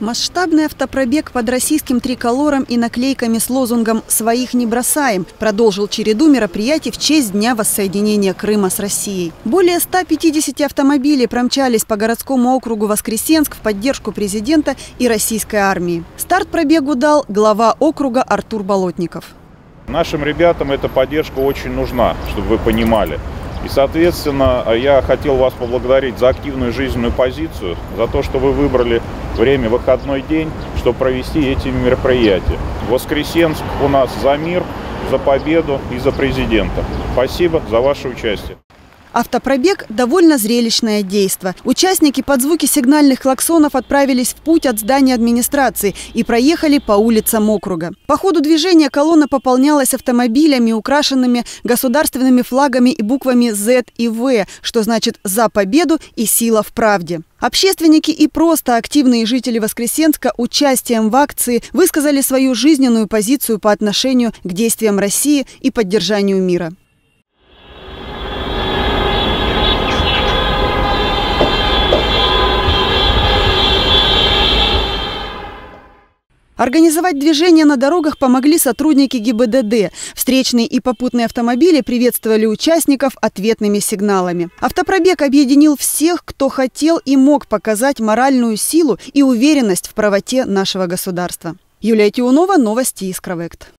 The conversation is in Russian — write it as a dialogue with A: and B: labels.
A: Масштабный автопробег под российским триколором и наклейками с лозунгом «Своих не бросаем» продолжил череду мероприятий в честь Дня воссоединения Крыма с Россией. Более 150 автомобилей промчались по городскому округу Воскресенск в поддержку президента и российской армии. Старт пробегу дал глава округа Артур Болотников.
B: Нашим ребятам эта поддержка очень нужна, чтобы вы понимали. И, соответственно, я хотел вас поблагодарить за активную жизненную позицию, за то, что вы выбрали время, выходной день, чтобы провести эти мероприятия. Воскресенск у нас за мир, за победу и за президента. Спасибо за ваше участие.
A: Автопробег – довольно зрелищное действо. Участники под звуки сигнальных клаксонов отправились в путь от здания администрации и проехали по улицам округа. По ходу движения колонна пополнялась автомобилями, украшенными государственными флагами и буквами Z и В, что значит «За победу» и «Сила в правде». Общественники и просто активные жители Воскресенска участием в акции высказали свою жизненную позицию по отношению к действиям России и поддержанию мира. Организовать движение на дорогах помогли сотрудники ГИБДД. Встречные и попутные автомобили приветствовали участников ответными сигналами. Автопробег объединил всех, кто хотел и мог показать моральную силу и уверенность в правоте нашего государства. Юлия Тиунова, новости Искровект.